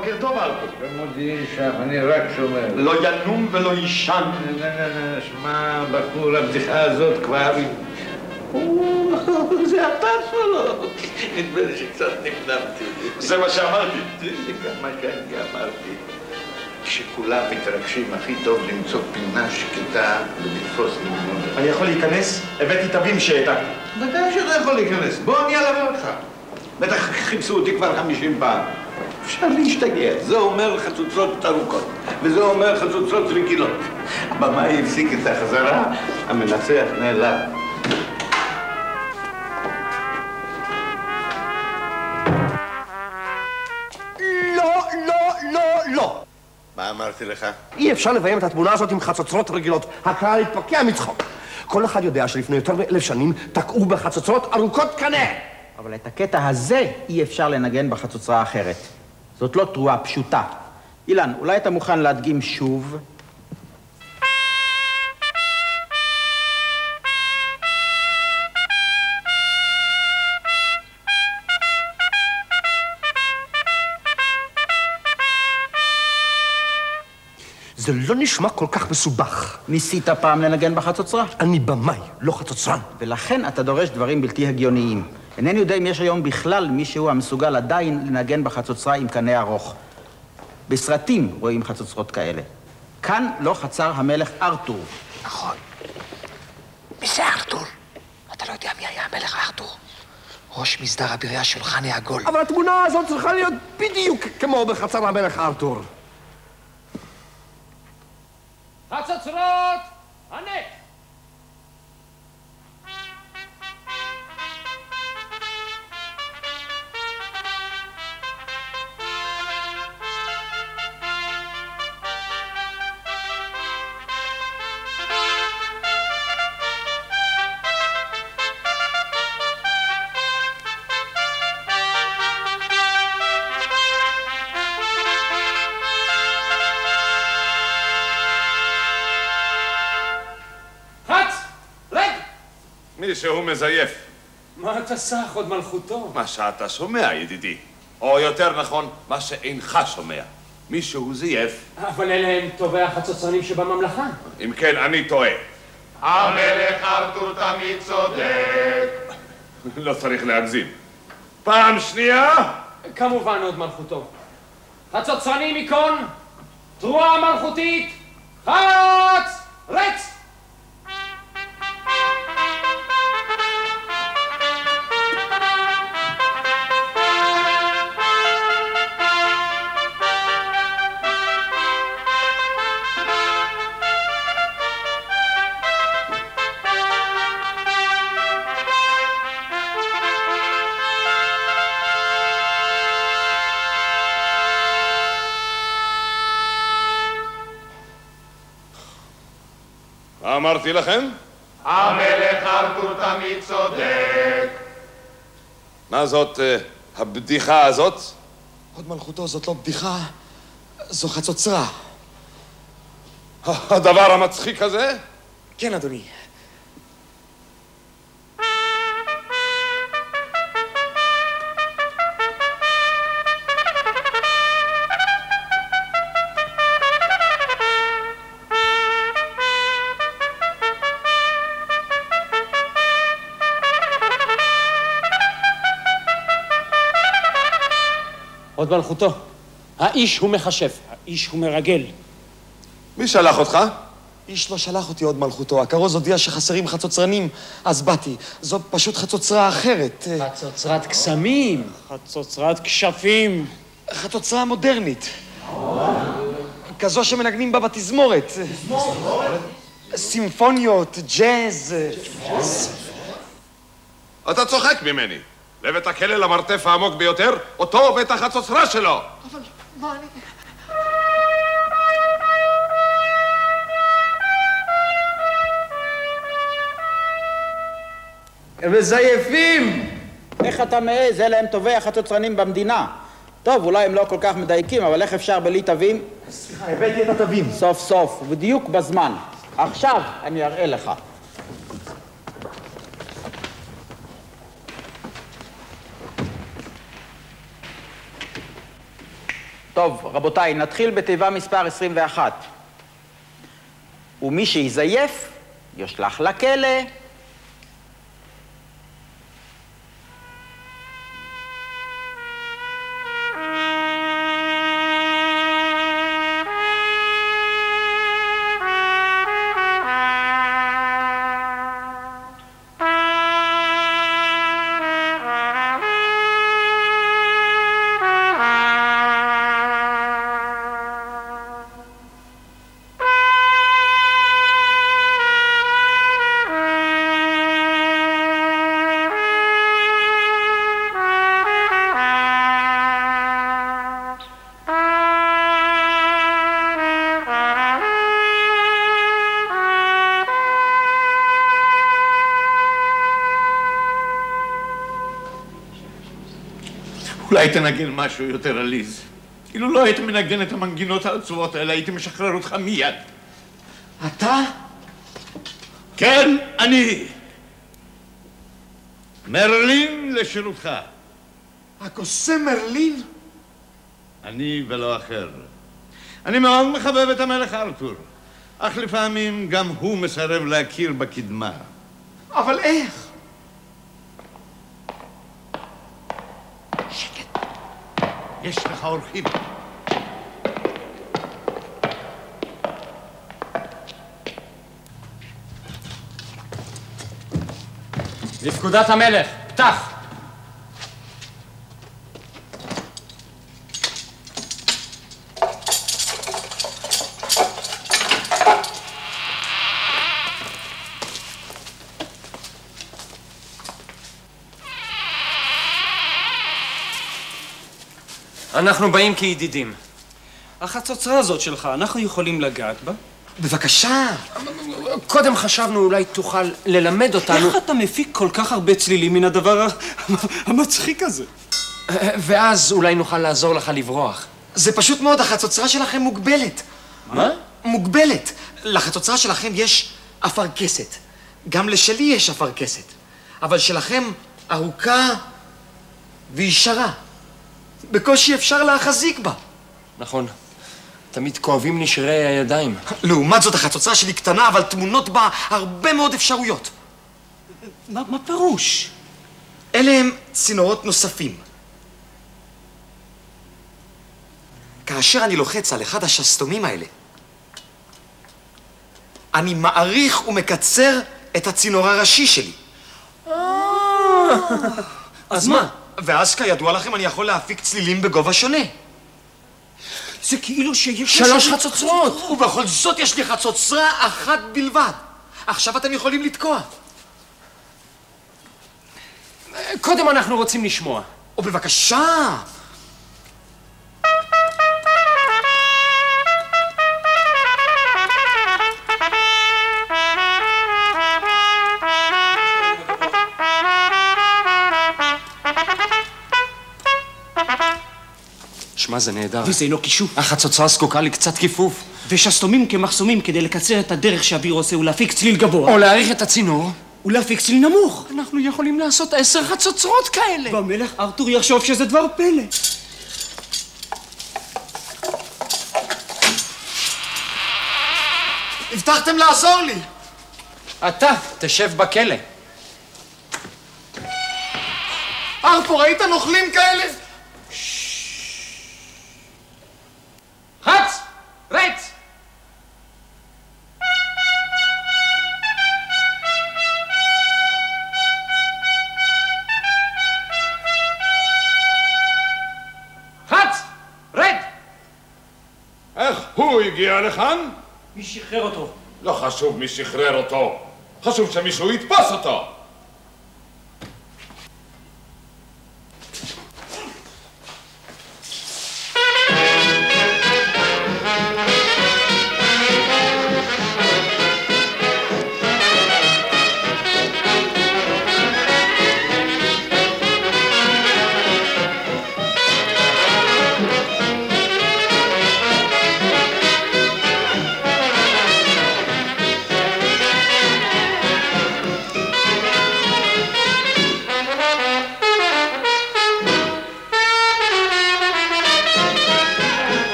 בוקר טוב, אלפו. במודיעין שם, אני רק שומר. לא ינום ולא יישן. שמע, בחור, הבדיחה הזאת כבר... זה אתה שלו. נדמה לי שקצת נפנמתי. זה מה שאמרתי. זה מה שאני אמרתי. כשכולם מתרגשים, הכי טוב למצוא פינה שקטה ולתפוס ממנו. אני יכול להיכנס? הבאתי תווים שהעתקתי. ודאי שאתה יכול להיכנס. בוא, אני אלווה אותך. בטח חיפשו אותי כבר חמישים פעם. אפשר להשתגע. זה אומר חצוצרות ארוכות, וזה אומר חצוצרות רגילות. הבמאי הפסיק את החזרה, המנצח נעלם. לא, לא, לא, לא. מה אמרתי לך? אי אפשר לביים את התמונה הזאת עם חצוצרות רגילות. הקהל יתפקע מצחוק. כל אחד יודע שלפני יותר מאלף שנים תקעו בחצוצרות ארוכות קנה. אבל את הקטע הזה אי אפשר לנגן בחצוצרה אחרת. זאת לא תרועה פשוטה. אילן, אולי אתה מוכן להדגים שוב? זה לא נשמע כל כך מסובך. ניסית פעם לנגן בחצוצרה? אני במאי, לא חצוצרן. ולכן אתה דורש דברים בלתי הגיוניים. אינני יודע אם יש היום בכלל מישהו המסוגל עדיין לנגן בחצוצרה עם קנה ארוך. בסרטים רואים חצוצרות כאלה. כאן לא חצר המלך ארתור. נכון. מי זה ארתור? אתה לא יודע מי היה המלך ארתור? ראש מסדר הבירייה של חני עגול. אבל התמונה הזאת צריכה להיות בדיוק כמו בחצר המלך ארתור. חצוצרות, מישהו מזייף. מה אתה סח, עוד מלכותו? מה שאתה שומע, ידידי. או יותר נכון, מה שאינך שומע. מישהו זייף. אבל אלה הם טובי החצוצרנים שבממלכה. אם כן, אני טועה. המלך ארתור תמיד צודק. לא צריך להגזים. פעם שנייה, כמובן עוד מלכותו. חצוצרנים מקון, תרועה מלכותית, חץ! רץ! אמרתי לכם? המלך ארתור תמיד צודק. מה זאת אה, הבדיחה הזאת? עוד מלכותו זאת לא בדיחה, זו חצוצרה. הדבר המצחיק הזה? כן, אדוני. עוד מלכותו. האיש הוא מכשף, האיש הוא מרגל. מי שלח אותך? איש לא שלח אותי עוד מלכותו. הכרוז הודיע שחסרים חצוצרנים, אז באתי. זו פשוט חצוצרה אחרת. חצוצרת קסמים, חצוצרת כשפים. חצוצרה מודרנית. כזו שמנגנים בה בתזמורת. סימפוניות, ג'אז. אתה צוחק ממני. לבית הכלא למרתף העמוק ביותר, אותו ואת החצוצרה שלו. אבל מה אני... מזייפים! איך אתה מעז? אלה הם טובי החצוצרנים במדינה. טוב, אולי הם לא כל כך מדייקים, אבל איך אפשר בלי תווים? סליחה, הבאתי את התווים. סוף סוף, ובדיוק בזמן. עכשיו אני אראה לך. טוב, רבותיי, נתחיל בתיבה מספר 21. ומי שיזייף, יושלך לכלא. אולי תנגן משהו יותר עליז. אילו לא היית מנגן את המנגינות העצובות האלה, הייתי משחרר אותך מיד. אתה? כן, אני. מרלין לשירותך. הקוסם מרלין? אני ולא אחר. אני מאוד מחבב את המלך ארתור, אך לפעמים גם הוא מסרב להכיר בקדמה. אבל איך? יש לך אורחים. לפקודת המלך, פתח! אנחנו באים כידידים. החצוצרה הזאת שלך, אנחנו יכולים לגעת בה? בבקשה. קודם חשבנו אולי תוכל ללמד אותנו... איך אתה מפיק כל כך הרבה צלילים מן הדבר המצחיק הזה? ואז אולי נוכל לעזור לך לברוח. זה פשוט מאוד, החצוצרה שלכם מוגבלת. מה? מוגבלת. לחצוצרה שלכם יש אפרכסת. גם לשלי יש אפרכסת. אבל שלכם ארוכה וישרה. בקושי אפשר להחזיק בה. נכון. תמיד כואבים לי שרירי הידיים. לעומת זאת, החצוצרה שלי קטנה, אבל טמונות בה הרבה מאוד אפשרויות. מה, מה פירוש? אלה הם צינורות נוספים. כאשר אני לוחץ על אחד השסתומים האלה, אני מעריך ומקצר את הצינור הראשי שלי. אז מה? ואז כידוע לכם אני יכול להפיק צלילים בגובה שונה. זה כאילו שיש... שלוש חצוצרות! ובכל זאת יש לי חצוצרה אחת בלבד. עכשיו אתם יכולים לתקוע. קודם אנחנו רוצים לשמוע. או בבקשה. שמע, זה נהדר. וזה לא כישוף. החצוצרה זקוקה לקצת כיפוף. ושסתומים כמחסומים כדי לקצר את הדרך שאוויר עושה ולהפיק צליל גבוה. או להאריך את הצינור. ולהפיק צליל נמוך. אנחנו יכולים לעשות עשר חצוצרות כאלה. והמלך ארתור יחשוב שזה דבר פלא. הבטחתם לעזור לי. אתה, תשב בכלא. ארתור, ראית נוכלים כאלה? הגיע לכאן? מי שחרר אותו? לא חשוב מי שחרר אותו. חשוב שמישהו יתפוס אותו.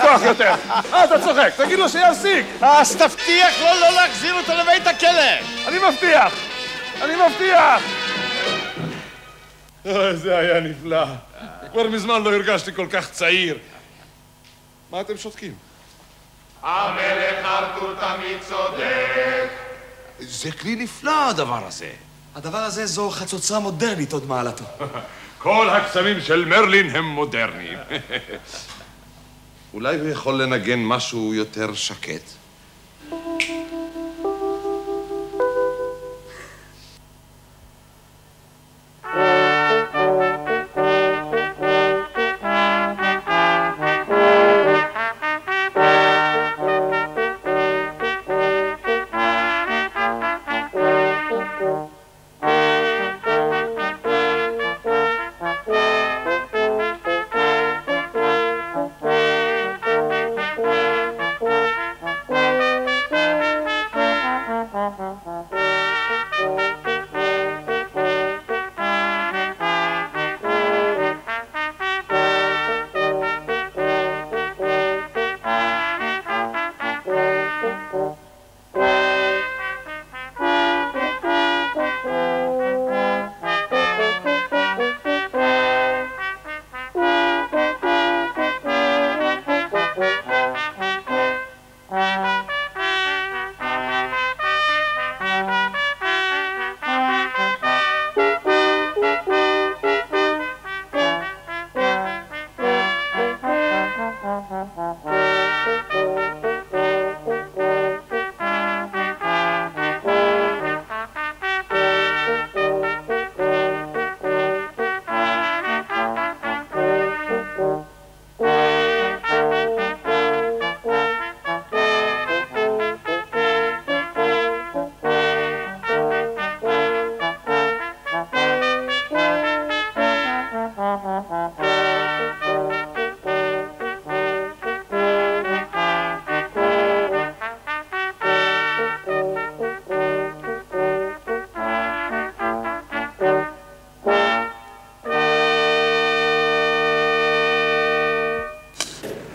כוח יותר. אה, אתה צוחק, תגיד לו שיפסיק. אז תבטיח לו לא להחזיר אותו לבית הכלא! אני מבטיח! אני מבטיח! אוי, זה היה נפלא. כבר מזמן לא הרגשתי כל כך צעיר. מה אתם שותקים? המלך ארתור תמיד צודק! זה כלי נפלא, הדבר הזה. הדבר הזה זו חצוצרה מודרנית עוד מעלתו. כל הקסמים של מרלין הם מודרניים. אולי הוא יכול לנגן משהו יותר שקט?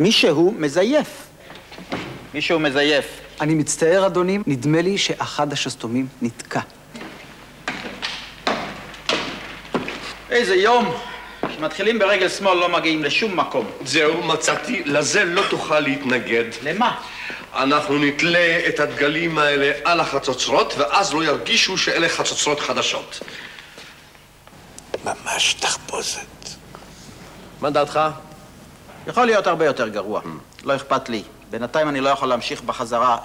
מישהו מזייף. מישהו מזייף. אני מצטער, אדוני, נדמה לי שאחד השסתומים נתקע. איזה יום. כשמתחילים ברגל שמאל לא מגיעים לשום מקום. זהו, מצאתי, לזה לא תוכל להתנגד. למה? אנחנו נתלה את הדגלים האלה על החצוצרות, ואז לא ירגישו שאלה חצוצרות חדשות. ממש תחפושת. מה דעתך? יכול להיות הרבה יותר גרוע. לא אכפת לי. בינתיים אני לא יכול להמשיך בחזרה.